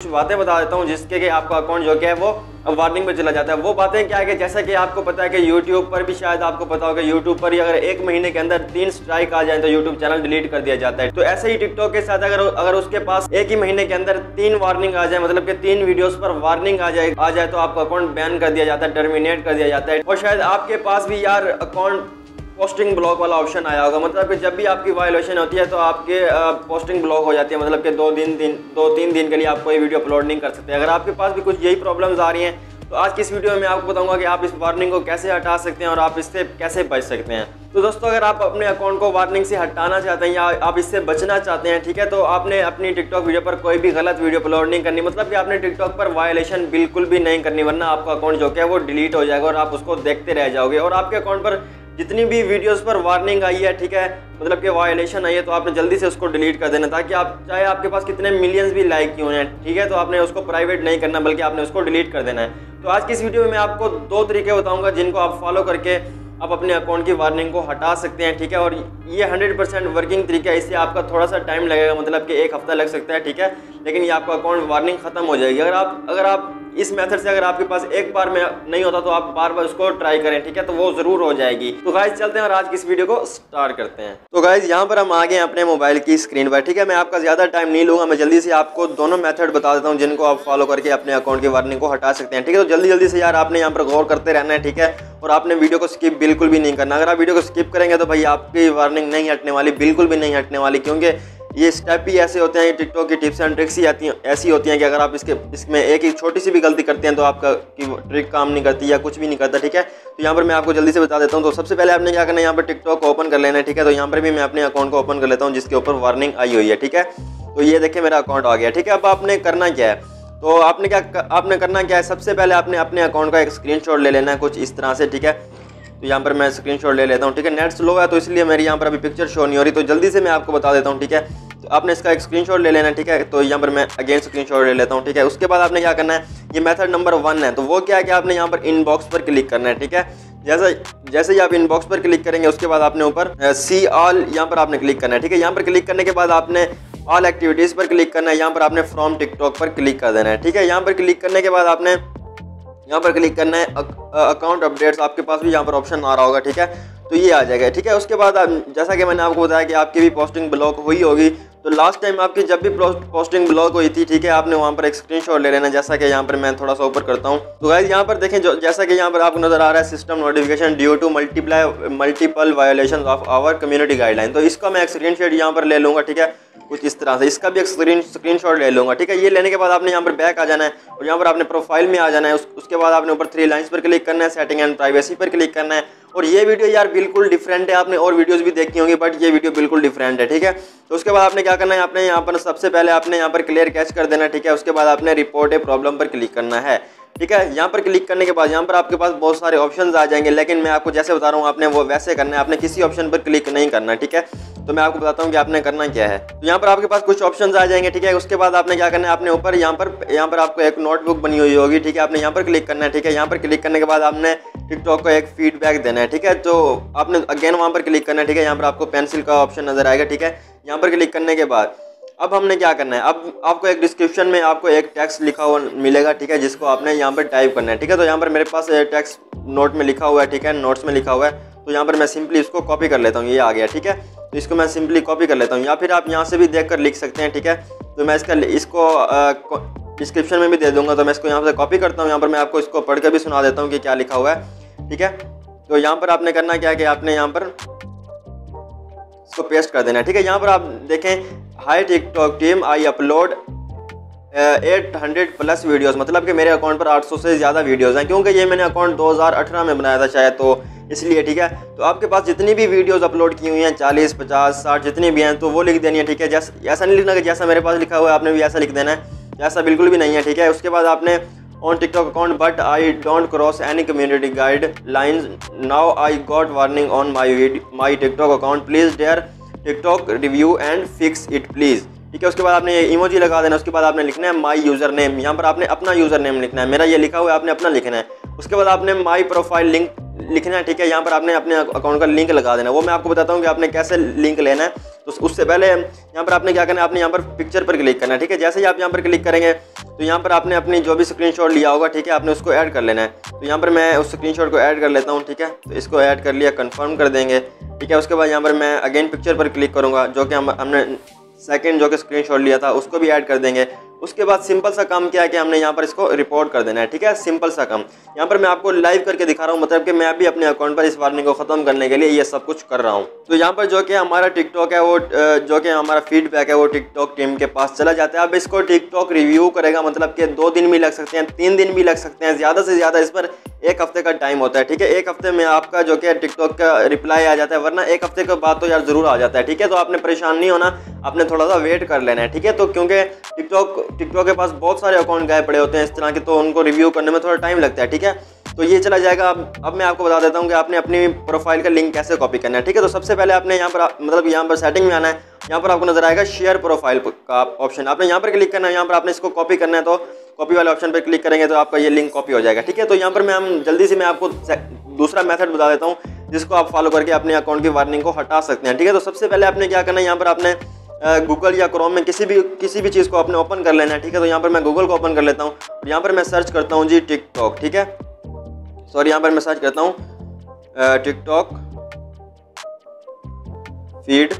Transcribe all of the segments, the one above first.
कुछ बातें बता देता हूँ जिसके कि आपका अकाउंट जो क्या है वो वार्निंग में चला जाता है। वो बातें क्या है कि जैसा कि आपको पता है कि यूट्यूब पर भी शायद आपको पता होगा यूट्यूब पर ही अगर एक महीने के अंदर तीन स्ट्राइक आ जाए तो यूट्यूब चैनल डिलीट कर दिया जाता है। तो ऐसे ही टिकटॉक के साथ अगर अगर उसके पास एक ही महीने के अंदर तीन वार्निंग आ जाए मतलब कि तीन वीडियोस पर वार्निंग आ जाए आ जाए तो आपका अकाउंट बैन कर दिया जाता है टर्मिनेट कर दिया जाता है। और शायद आपके पास भी यार अकाउंट पोस्टिंग ब्लॉक वाला ऑप्शन आया होगा। मतलब कि जब भी आपकी वायोलेशन होती है तो आपके पोस्टिंग ब्लॉक हो जाती है। मतलब कि दो दिन दिन, दो, तीन दिन के लिए आप कोई वीडियो अपलोड नहीं कर सकते। अगर आपके पास भी कुछ यही प्रॉब्लम्स आ रही हैं तो आज की इस वीडियो में मैं आपको बताऊँगा कि आप इस वार्निंग को कैसे हटा सकते हैं और आप इससे कैसे बच सकते हैं। तो दोस्तों, अगर आप अपने अकाउंट को वार्निंग से हटाना चाहते हैं या आप इससे बचना चाहते हैं, ठीक है तो आपने अपनी टिकटॉक वीडियो पर कोई भी गलत वीडियो अपलोड नहीं करनी। मतलब कि आपने टिकटॉक पर वायलेशन बिल्कुल भी नहीं करनी, वरना आपका अकाउंट जो है वो डिलीट हो जाएगा और आप उसको देखते रह जाओगे। और आपके अकाउंट पर जितनी भी वीडियोस पर वार्निंग आई है, ठीक है मतलब कि वायलेशन आई है तो आपने जल्दी से उसको डिलीट कर देना, ताकि आप, चाहे आपके पास कितने मिलियंस भी लाइक क्यों हैं, ठीक है तो आपने उसको प्राइवेट नहीं करना, बल्कि आपने उसको डिलीट कर देना है। तो आज की इस वीडियो में मैं आपको दो तरीके बताऊँगा, जिनको आप फॉलो करके आप अपने अकाउंट की वार्निंग को हटा सकते हैं, ठीक है, और ये 100 परसेंट वर्किंग तरीका है, इससे आपका थोड़ा सा टाइम लगेगा मतलब कि एक हफ़्ता लग सकता है, ठीक है, लेकिन ये आपका अकाउंट वार्निंग खत्म हो जाएगी। अगर आप अगर आप इस मेथड से अगर आपके पास एक बार में नहीं होता तो आप बार बार उसको ट्राई करें, ठीक है? तो वो ज़रूर हो जाएगी। तो गाइज़ चलते हैं और आज की इस वीडियो को स्टार्ट करते हैं। तो गाइज़ यहाँ पर हम आ गए अपने मोबाइल की स्क्रीन पर, ठीक है? मैं आपका ज़्यादा टाइम नहीं लूँगा, मैं जल्दी से आपको दोनों मेथड बता देता हूँ, जिनको आप फॉलो करके अपने अकाउंट की वार्निंग को हटा सकते हैं, ठीक है? तो जल्दी जल्दी से यार आपने यहाँ पर गौर करते रहना है, ठीक है? और आपने वीडियो को स्किप बिल्कुल भी नहीं करना। अगर आप वीडियो को स्किप करेंगे तो भाई आपकी वार्निंग नहीं हटने वाली, बिल्कुल भी नहीं हटने वाली, क्योंकि ये स्टेप भी ऐसे होते हैं टिकटॉक की टिप्स एंड ट्रिक्स ही आती हैं, ऐसी होती हैं कि अगर आप इसके, इसमें एक ही छोटी सी भी गलती करते हैं तो आपका की ट्रिक काम नहीं करती या कुछ भी नहीं करता, ठीक है? तो यहाँ पर मैं आपको जल्दी से बता देता हूँ तो सबसे पहले आपने क्या करना है, यहाँ पर टिकटॉक को ओपन कर लेना है, ठीक है? तो यहाँ पर भी मैं अपने अकाउंट को ओपन कर लेता हूँ, जिसके ऊपर वार्निंग आई हुई है, ठीक है? तो ये देखिए मेरा अकाउंट आ गया, ठीक है? अब आपने करना क्या है? तो आपने क्या आपने करना क्या है? सबसे पहले आपने अपने अकाउंट का एक स्क्रीनशॉट ले लेना है कुछ इस तरह से, ठीक है? तो यहाँ पर मैं स्क्रीनशॉट ले लेता हूँ, ठीक है? नेट स्लो है तो इसलिए मेरी यहाँ पर अभी पिक्चर शो नहीं हो रही तो जल्दी से मैं आपको बता देता हूँ, ठीक है? आपने इसका एक स्क्रीनशॉट ले लेना, ठीक है? तो यहाँ पर मैं अगेन स्क्रीनशॉट ले लेता हूँ, ठीक है? उसके बाद आपने क्या करना है? ये मेथड नंबर वन है तो वो क्या है कि आपने यहाँ पर इनबॉक्स पर क्लिक करना है, ठीक है? जैसे जैसे ही आप इनबॉक्स पर क्लिक करेंगे, उसके बाद आपने ऊपर सी ऑल यहाँ पर आपने क्लिक करना है, ठीक है? यहाँ पर क्लिक करने के बाद आपने ऑल एक्टिविटीज़ पर क्लिक करना है, यहाँ पर आपने फ्रॉम टिकटॉक पर क्लिक कर देना है, ठीक है? यहाँ पर क्लिक करने के बाद आपने, यहाँ पर क्लिक करना है अकाउंट अपडेट्स आपके पास भी यहाँ पर ऑप्शन आ रहा होगा, ठीक है? तो ये आ जाएगा, ठीक है? उसके बाद आप, जैसा कि मैंने आपको बताया कि आपकी भी पोस्टिंग ब्लॉक हुई होगी तो लास्ट टाइम आपकी जब भी पोस्टिंग ब्लॉक हुई थी ठीक है आपने वहाँ पर एक स्क्रीनशॉट ले लेना जैसा कि यहाँ पर मैं थोड़ा सा ऊपर करता हूँ। तो गाइज़ यहाँ पर देखें जैसा कि यहाँ पर आपको नज़र आ रहा है system notification due to multiply multiple violation of our community guideline तो इसका मैं एक स्क्रीन शॉट यहाँ पर ले लूँगा ठीक है कुछ इस तरह से। इसका भी एक स्क्रीन स्क्रीन शॉट ले लूँगा ठीक है। ये लेने के बाद आपने यहाँ पर बैक आ जाना है और यहाँ पर आपने प्रोफ़ाइल में आ जाना है। उस, उसके बाद आपने ऊपर थ्री लाइन्स पर क्लिक करना है सेटिंग एंड प्राइवेसी पर क्लिक करना है। और ये वीडियो यार बिल्कुल डिफरेंट है, आपने और वीडियोज़ भी देखी होंगी बट ये वीडियो बिल्कुल डिफरेंट है, ठीक है? तो उसके बाद आपने क्या करना है, आपने यहाँ पर सबसे पहले आपने यहाँ पर क्लियर कैच कर देना, ठीक है? उसके बाद आपने रिपोर्ट ए प्रॉब्लम पर क्लिक करना है, ठीक है? यहाँ पर क्लिक करने के बाद, यहाँ पर आपके पास बहुत सारे ऑप्शंस आ जाएँगे, लेकिन मैं आपको जैसे बता रहा हूँ, आपने वो वैसे करना है, आपने किसी ऑप्शन पर क्लिक नहीं करना, ठीक है? तो मैं आपको बताता हूँ कि आपने करना क्या है। तो यहाँ पर आपके पास कुछ ऑप्शंस आ जाएँगे, ठीक है? उसके बाद आपने क्या करना है, आपने ऊपर यहाँ पर यहाँ पर आपको एक नोटबुक बनी हुई होगी, ठीक है? आपने यहाँ पर क्लिक करना है, ठीक है? यहाँ पर क्लिक करने के बाद आपने टिकटॉक को एक फीडबैक देना है, ठीक है? तो आपने अगेन वहाँ पर क्लिक करना है, ठीक है? यहाँ पर आपको पेंसिल का ऑप्शन नज़र आएगा, ठीक है? यहाँ पर क्लिक करने के बाद, अब हमने क्या करना है? अब आपको एक डिस्क्रिप्शन में आपको एक टेक्स्ट लिखा हुआ मिलेगा, ठीक है? जिसको आपने यहाँ पर टाइप करना है, ठीक है? तो यहाँ पर मेरे पास टैक्स नोट में लिखा हुआ है, ठीक है? नोट्स में लिखा हुआ है तो यहाँ पर मैं सिंपली इसको कॉपी कर लेता हूँ, ये आ गया, ठीक है? तो इसको मैं सिंपली कॉपी कर लेता हूँ, या फिर आप यहाँ से भी देख कर लिख सकते हैं, ठीक है? तो मैं इसका इसको डिस्क्रिप्शन में भी दे दूँगा तो मैं इसको यहाँ से कॉपी करता हूँ, यहाँ पर मैं आपको इसको पढ़ कर भी सुना देता हूँ कि क्या लिखा हुआ है। ठीक है? तो यहाँ पर आपने करना क्या है कि आपने यहाँ पर इसको पेस्ट कर देना ठीक है? यहाँ पर आप देखें hi TikTok team I upload eight hundred plus videos मतलब कि मेरे अकाउंट पर 800 से ज़्यादा वीडियोस हैं, क्योंकि ये मैंने अकाउंट 2018 में बनाया था शायद तो इसलिए, ठीक है? तो आपके पास जितनी भी वीडियोस अपलोड की हुई हैं 40 50 60 जितनी भी हैं तो वो लिख देनी है, ठीक है? जैसा, ऐसा नहीं लिखना कि जैसा मेरे पास लिखा हुआ है, आपने भी ऐसा लिख देना है, ऐसा बिल्कुल भी नहीं है, ठीक है? उसके बाद आपने on TikTok account but I don't cross any community guide line now I got warning on my my TikTok account please dear TikTok review and fix it please ठीक है, उसके बाद आपने ये इमोजी लगा देना, उसके बाद आपने लिखना है माई यूज़र नेम यहाँ पर आपने अपना यूज़र नेम लिखना है। मेरा ये लिखा हुआ है, आपने अपना लिखना है। उसके बाद आपने माई प्रोफ़ाइल लिंक लिखना है, ठीक है? यहाँ पर आपने अपने अकाउंट का लिंक लगा देना है। वो मैं आपको बताता हूँ कि आपने कैसे लिंक लेना है। तो उससे पहले यहाँ पर आपने क्या करना है? आपने यहाँ पर पिक्चर पर क्लिक करना है, ठीक है? जैसे ही आप यहाँ पर क्लिक करेंगे तो यहाँ पर आपने अपनी जो भी स्क्रीनशॉट लिया होगा, ठीक है, आपने उसको ऐड कर लेना है। तो यहाँ पर मैं उस स्क्रीनशॉट को ऐड कर लेता हूँ, ठीक है? तो इसको ऐड कर लिया कन्फर्म कर देंगे, ठीक है? उसके बाद यहाँ पर मैं अगेन पिक्चर पर क्लिक करूँगा, जो कि हम हमने सेकेंड जो कि स्क्रीन लिया था, उसको भी ऐड कर देंगे। उसके बाद सिंपल सा काम क्या है कि हमने यहाँ पर इसको रिपोर्ट कर देना है, ठीक है? सिंपल सा काम। यहाँ पर मैं आपको लाइव करके दिखा रहा हूँ मतलब कि मैं भी अपने अकाउंट पर इस वार्निंग को ख़त्म करने के लिए ये सब कुछ कर रहा हूँ। तो यहाँ पर जो कि हमारा टिकटॉक है, वो जो कि हमारा फीडबैक है, वो टिकटॉक टीम के पास चला जाता है। अब इसको टिकटॉक रिव्यू करेगा मतलब कि दो दिन भी लग सकते हैं, तीन दिन भी लग सकते हैं, ज़्यादा से ज़्यादा इस पर एक हफ़्ते का टाइम होता है, ठीक है? एक हफ़्ते में आपका जो कि टिकटॉक का रिप्लाई आ जाता है, वरना एक हफ़्ते के बाद तो यार ज़रूर आ जाता है, ठीक है? तो आपने परेशान नहीं होना, आपने थोड़ा सा वेट कर लेना है, ठीक है? तो क्योंकि टिकटॉक टिकटॉक के पास बहुत सारे अकाउंट गए पड़े होते हैं, इस तरह के तो उनको रिव्यू करने में थोड़ा टाइम लगता है, ठीक है? तो ये चला जाएगा, अब अब मैं आपको बता देता हूँ कि आपने अपनी प्रोफ़ाइल का लिंक कैसे कॉपी करना है, ठीक है? तो सबसे पहले आपने यहाँ पर मतलब यहाँ पर सेटिंग में आना है, यहाँ पर आपको नज़र आएगा शेयर प्रोफ़ाइल का ऑप्शन आपने यहाँ पर क्लिक करना है, यहाँ पर आपने इसको कॉपी करना है तो कॉपी वाले ऑप्शन पर क्लिक करेंगे तो आपका ये लिंक कॉपी हो जाएगा, ठीक है? तो यहाँ पर मैं, हम जल्दी से मैं आपको दूसरा मेथड बता देता हूँ, जिसको आप फॉलो करके अपने अकाउंट की वार्निंग को हटा सकते हैं, ठीक है? तो सबसे पहले आपने क्या करना है, यहाँ पर आपने गूगल या क्रोम में किसी भी किसी भी चीज़ को आपने ओपन कर लेना है, ठीक है? तो यहाँ पर मैं गूगल को ओपन कर लेता हूँ। और यहाँ पर मैं सर्च करता हूँ जी टिकटॉक ठीक है? सॉरी यहाँ पर मैं सर्च करता हूँ। टिकटॉक फ़ीड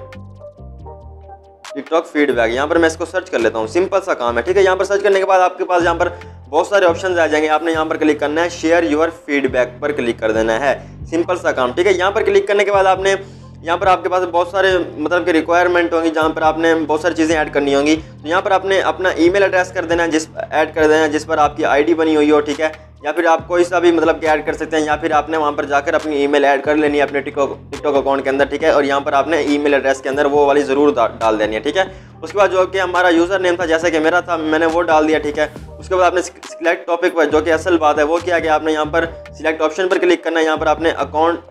टिकटॉक फीडबैक यहाँ पर मैं इसको सर्च कर लेता हूँ। सिंपल सा काम है, ठीक है? यहाँ पर सर्च करने के बाद आपके पास यहाँ पर बहुत सारे ऑप्शन आ जाएँगे। आपने यहाँ पर क्लिक करना है शेयर योर फीडबैक पर क्लिक कर देना है। सिंपल सा काम, ठीक है? यहाँ पर क्लिक करने के बाद आपने यहाँ पर आपके पास बहुत सारे मतलब कि रिक्वायरमेंट होंगी जहाँ पर आपने बहुत सारी चीज़ें ऐड करनी होंगी। तो यहाँ पर आपने अपना ईमेल एड्रेस कर देना है, जिस ऐड कर देना है, जिस पर आपकी आईडी बनी हुई हो, ठीक है? या फिर आप कोई सा भी मतलब कि ऐड कर सकते हैं, या फिर आपने वहाँ पर जाकर अपनी ईमेल ऐड कर लेनी है अपने टिकटॉक टिकटॉक अकाउंट के अंदर, ठीक है? और यहाँ पर आपने ईमेल एड्रेस के अंदर वो वाली ज़रूर डाल देनी है, ठीक है? उसके बाद जो कि हमारा यूज़र नेम था, जैसे कि मेरा था, मैंने वो डाल दिया, ठीक है? उसके बाद आपने सिलेक्ट टॉपिक पर, जो कि असल बात है, वो किया कि आपने यहाँ पर सिलेक्ट ऑप्शन पर क्लिक करना है, यहाँ पर आपने अकाउंट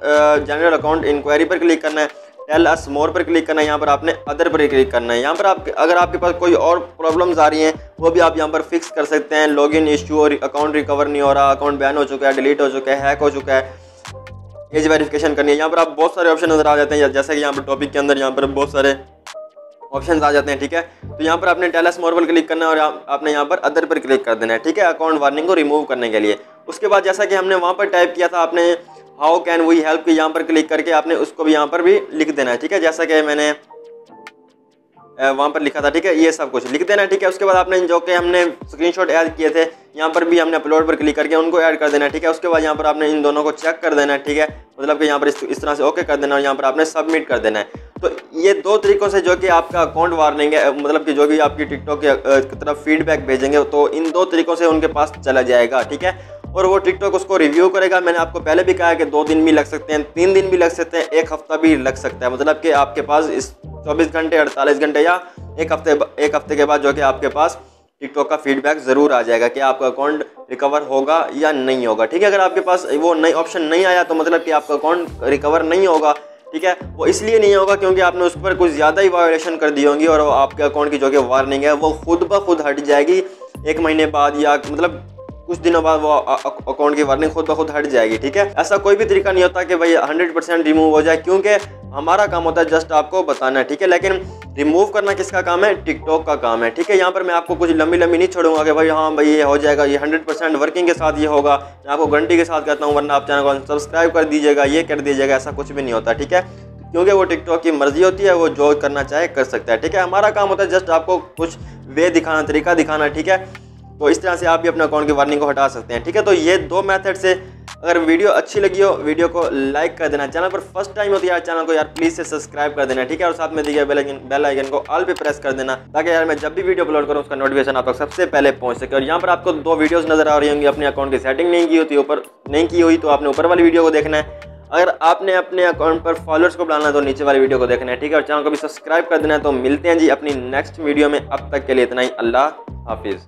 जनरल अकाउंट इंक्वायरी पर क्लिक करना है। टेल अस मोर पर क्लिक करना है, यहाँ पर आपने अदर पर क्लिक करना है। यहाँ पर आप अगर आपके पास कोई और प्रॉब्लम्स आ रही हैं, वो भी आप यहाँ पर फिक्स कर सकते हैं। लॉगिन इश्यू और अकाउंट रिकवर नहीं हो रहा अकाउंट बैन हो चुका है डिलीट हो चुका है हैक हो चुका है। एज वेरिफिकेशन करनी है, यहाँ पर आप बहुत सारे ऑप्शन नज़र आ जाते हैं। जैसे कि यहाँ पर टॉपिक के अंदर यहाँ पर बहुत सारे ऑप्शन आ जाते हैं, ठीक है? तो यहाँ पर आपने टेलस मोर पर क्लिक करना है और आपने यहाँ पर अदर पर क्लिक कर देना है, ठीक है? अकाउंट वार्निंग को रिमूव करने के लिए। उसके बाद जैसा कि हमने वहाँ पर टाइप किया था, आपने हाउ कैन वी हेल्प की यहाँ पर क्लिक करके आपने उसको भी यहाँ पर भी लिख देना है ठीक है? जैसा कि मैंने वहाँ पर लिखा था ठीक है? ये सब कुछ लिख देना ठीक है? उसके बाद आपने जो कि हमने स्क्रीनशॉट ऐड किए थे यहाँ पर भी हमने अपलोड पर क्लिक करके उनको ऐड कर देना ठीक है? उसके बाद यहाँ पर आपने इन दोनों को चेक कर देना ठीक है? मतलब कि यहाँ पर इस, तरह से ओके कर देना और यहाँ पर आपने सबमिट कर देना है। तो ये दो तरीकों से जो कि आपका अकाउंट वार्निंग है मतलब कि जो भी आपकी टिकटॉक की तरफ़ फीडबैक भेजेंगे तो इन दो तरीकों से उनके पास चला जाएगा ठीक है? और वो टिकटॉक उसको रिव्यू करेगा। मैंने आपको पहले भी कहा कि दो दिन भी लग सकते हैं, तीन दिन भी लग सकते हैं, एक हफ़्ता भी लग सकता है। मतलब कि आपके पास इस चौबीस घंटे, अड़तालीस घंटे या एक हफ़्ते एक हफ़्ते के बाद जो कि आपके पास टिकटॉक का फीडबैक ज़रूर आ जाएगा कि आपका अकाउंट रिकवर होगा या नहीं होगा। ठीक है, अगर आपके पास वो नई ऑप्शन नहीं आया तो मतलब कि आपका अकाउंट रिकवर नहीं होगा। ठीक है, वो इसलिए नहीं होगा क्योंकि आपने उस पर कुछ ज़्यादा ही वायोलेशन कर दी होंगी और आपके अकाउंट की जो कि वार्निंग है, वो खुद ब खुद हट जाएगी। एक महीने बाद या मतलब कुछ दिनों बाद वो अकाउंट की वार्निंग खुद ब खुद हट जाएगी, ठीक है? ऐसा कोई भी तरीका नहीं होता कि भाई हंड्रेड परसेंट रिमूव हो जाए, क्योंकि हमारा काम होता है जस्ट आपको बताना है ठीक है? लेकिन रिमूव करना किसका काम है? टिकटॉक का काम है, ठीक है? यहाँ पर मैं आपको कुछ लंबी लंबी नहीं छोड़ूँगा कि भाई हाँ भाई ये हो जाएगा, ये हंड्रेड परसेंट वर्किंग के साथ ये होगा। मैं आपको घंटी के साथ कहता हूँ, वरना आप चैनल को सब्सक्राइब कर दीजिएगा, ये कर दीजिएगा, ऐसा कुछ भी नहीं होता, ठीक है? क्योंकि वो टिकटॉक की मर्ज़ी होती है, वो जो करना चाहे कर सकता है, ठीक है? हमारा काम होता है जस्ट आपको कुछ वे दिखाना, तरीका दिखाना, ठीक है? तो इस तरह से आप भी अपने अकाउंट की वार्निंग को हटा सकते हैं, ठीक है? तो ये दो मेथड से अगर वीडियो अच्छी लगी हो, वीडियो को लाइक कर देना। चैनल पर फ़र्स्ट टाइम है यार चैनल को यार प्लीज़ से सब्सक्राइब कर देना, ठीक है? और साथ में दिए बेल आइकन बेल आइकन को ऑल पे प्रेस कर देना, ताकि यार मैं जब भी वीडियो अपलोड करूँ, उसका नोटिफिकेशन आप तक सबसे पहले पहुँच सके। और यहाँ पर आपको दो वीडियोस नज़र आ रही होंगी, अपने अकाउंट की सेटिंग नहीं की होती, ऊपर नहीं की हुई तो आपने ऊपर वाली वीडियो को देखना है। अगर आपने अपने अकाउंट पर फॉलोअर्स को बुलाना है तो नीचे वाली वीडियो को देखना है, ठीक है? और चैनल को भी सब्सक्राइब कर देना है तो मिलते हैं जी अपनी नेक्स्ट वीडियो में। अब तक के लिए इतना ही, अल्लाह हाफिज़।